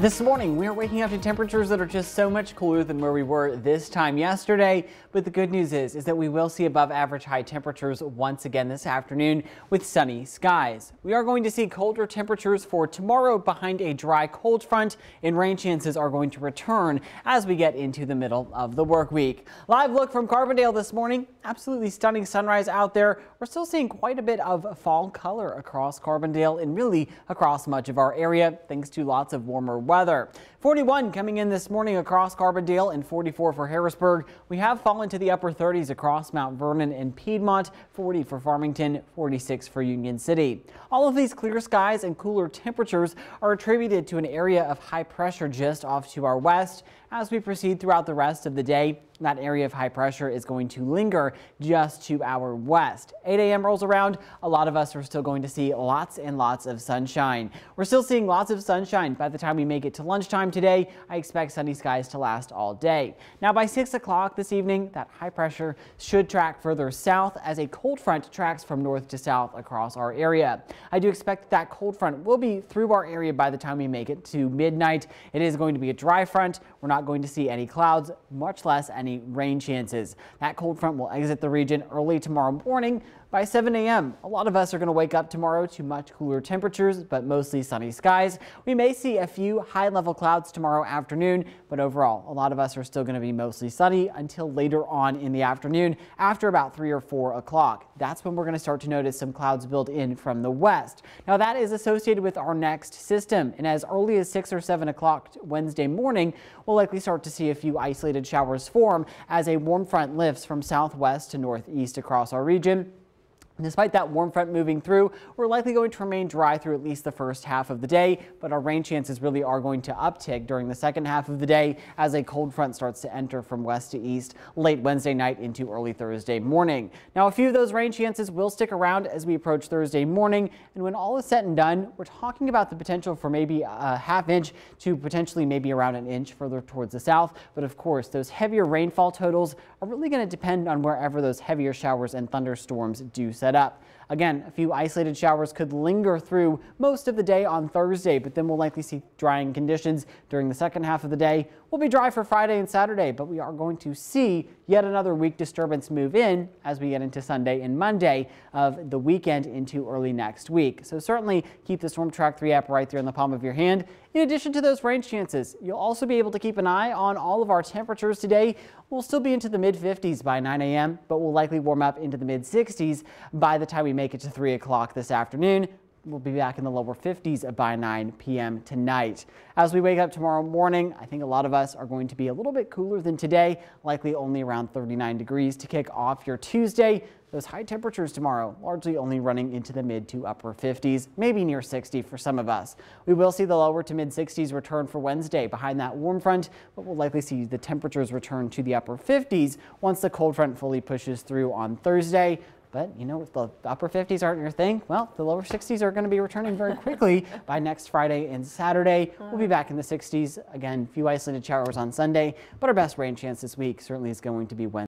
This morning, we are waking up to temperatures that are just so much cooler than where we were this time yesterday. But the good news is, is that we will see above average high temperatures once again this afternoon with sunny skies. We are going to see colder temperatures for tomorrow behind a dry cold front and rain chances are going to return as we get into the middle of the work week. Live look from Carbondale this morning. Absolutely stunning sunrise out there. We're still seeing quite a bit of fall color across Carbondale and really across much of our area thanks to lots of warmer weather. 41 coming in this morning across Carbondale and 44 for Harrisburg. We have fallen to the upper 30s across Mount Vernon and Piedmont, 40 for Farmington, 46 for Union City. All of these clear skies and cooler temperatures are attributed to an area of high pressure just off to our west. As we proceed throughout the rest of the day, that area of high pressure is going to linger just to our west. 8 a.m. rolls around. A lot of us are still going to see lots and lots of sunshine. We're still seeing lots of sunshine by the time we make it to lunchtime today. I expect sunny skies to last all day. Now by 6 o'clock this evening, that high pressure should track further south as a cold front tracks from north to south across our area. I do expect that cold front will be through our area by the time we make it to midnight. It is going to be a dry front. We're not going to see any clouds, much less any rain chances. That cold front will exit the region early tomorrow morning, by 7 a.m. A lot of us are going to wake up tomorrow to much cooler temperatures, but mostly sunny skies. We may see a few high level clouds tomorrow afternoon, but overall, a lot of us are still going to be mostly sunny until later on in the afternoon after about 3 or 4 o'clock. That's when we're going to start to notice some clouds build in from the west. Now that is associated with our next system, and as early as 6 or 7 o'clock Wednesday morning, we'll likely start to see a few isolated showers form as a warm front lifts from southwest to northeast across our region. Despite that warm front moving through, we're likely going to remain dry through at least the first half of the day, but our rain chances really are going to uptick during the second half of the day as a cold front starts to enter from west to east late Wednesday night into early Thursday morning. Now, a few of those rain chances will stick around as we approach Thursday morning, and when all is said and done, we're talking about the potential for maybe a half inch to potentially maybe around an inch further towards the south. But of course, those heavier rainfall totals are really going to depend on wherever those heavier showers and thunderstorms do set set up. Again, a few isolated showers could linger through most of the day on Thursday, but then we'll likely see drying conditions during the second half of the day. We'll be dry for Friday and Saturday, but we are going to see yet another weak disturbance move in as we get into Sunday and Monday of the weekend into early next week. So certainly keep the Storm Track 3 app right there in the palm of your hand. In addition to those rain chances, you'll also be able to keep an eye on all of our temperatures today. We'll still be into the mid 50s by 9 a.m., but we'll likely warm up into the mid 60s by the time we make it to 3 o'clock this afternoon. We'll be back in the lower 50s by 9 p.m. tonight. As we wake up tomorrow morning, I think a lot of us are going to be a little bit cooler than today, likely only around 39 degrees to kick off your Tuesday. Those high temperatures tomorrow largely only running into the mid to upper 50s, maybe near 60 for some of us. We will see the lower to mid 60s return for Wednesday behind that warm front, but we'll likely see the temperatures return to the upper 50s once the cold front fully pushes through on Thursday. But you know, if the upper 50s aren't your thing, well, the lower 60s are going to be returning very quickly by next Friday and Saturday. We'll be uh-huh. back in the 60s. Again, few isolated showers on Sunday, but our best rain chance this week certainly is going to be Wednesday.